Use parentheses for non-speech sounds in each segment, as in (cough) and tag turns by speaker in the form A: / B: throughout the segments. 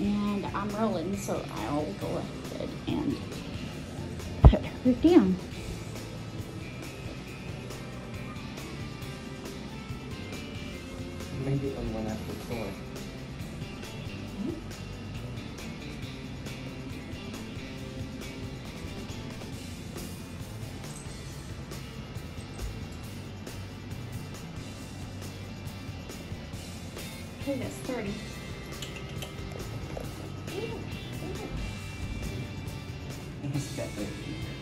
A: I'm rolling, so I'll go ahead and put her down.
B: Maybe on one after four.
A: Okay, that's 30.
B: It's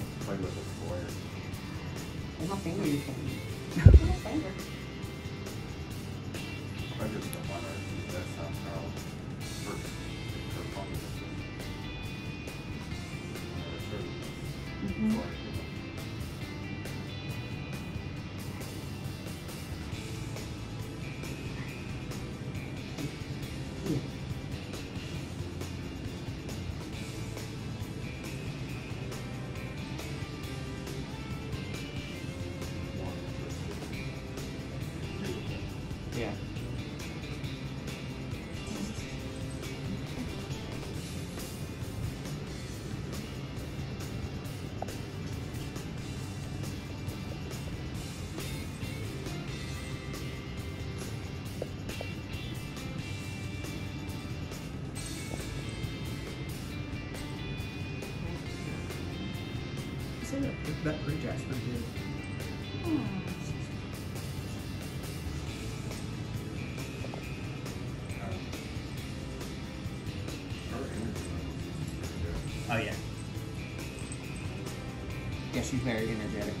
C: I've played with it before.
B: And my finger you (laughs) can
A: My finger.
C: I just don't want that,
B: bridge actually did. Oh yeah. Yeah, she's very energetic.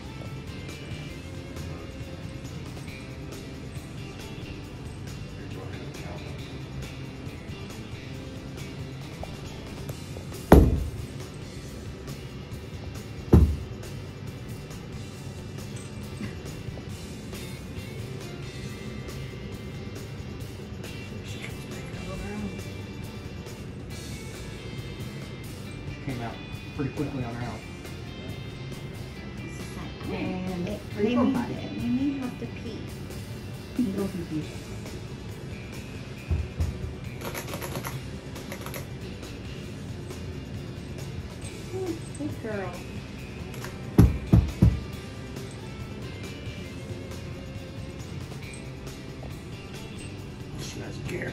B: Pretty quickly on her own.
A: And it made me,
B: it?
A: it made me have to pee.
B: You go confused.
A: Good girl.
B: She doesn't care.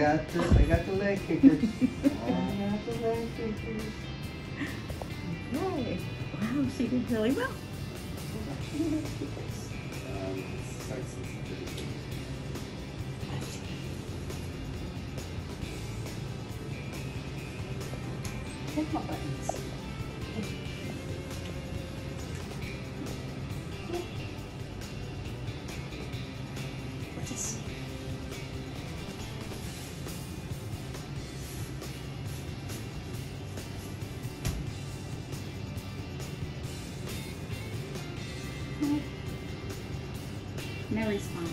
B: got the, I got the leg kickers. I got the leg kicker.
A: Yay. Wow, she did really well.
C: Um, sight
B: my buttons.
A: No response.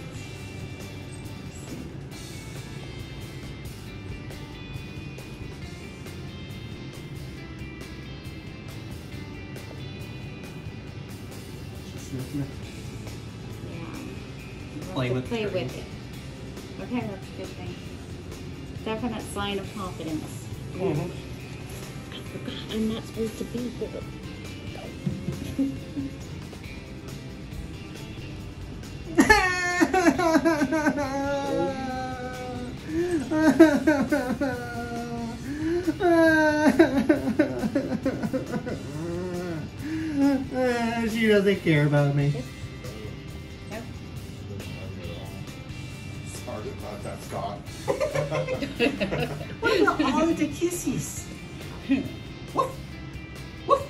B: She's sniffing it.
A: Yeah.
B: Play with
A: play with it. Okay, that's a good thing. Definite sign of confidence.
B: Mhm.
A: I forgot I'm not supposed to be here. (laughs) (laughs)
B: she doesn't care about me.
C: Sorry about that, Scott.
B: What about all the kisses? Woof! Woof!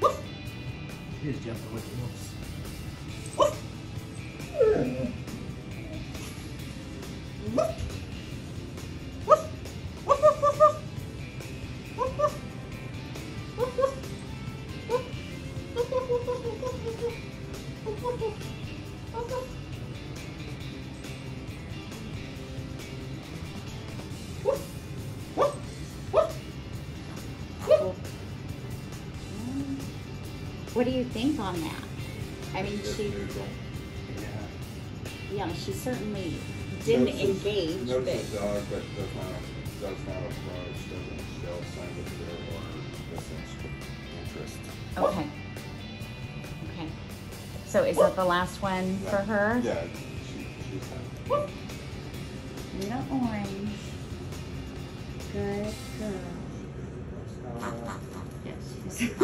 B: Woof! She is jumping with the wolves.
A: Do you think on that? I mean,
C: Just
A: she,
C: neutral.
A: yeah, she certainly didn't
C: Notes
A: engage,
C: Notes dog, but does not, does not approach, doesn't show signs of fear or disinterest.
A: okay. Okay. So is that the last one for her?
C: Yeah, she, she's.
A: No orange. Good girl. (laughs) Yes. (laughs)